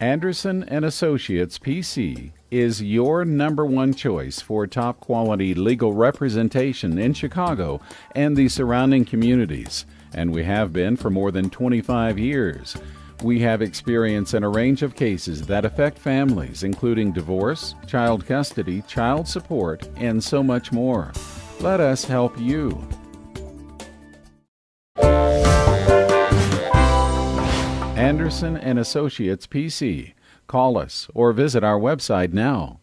Anderson and Associates PC is your number one choice for top quality legal representation in Chicago and the surrounding communities, and we have been for more than 25 years. We have experience in a range of cases that affect families, including divorce, child custody, child support, and so much more. Let us help you. Anderson and Associates PC. Call us or visit our website now.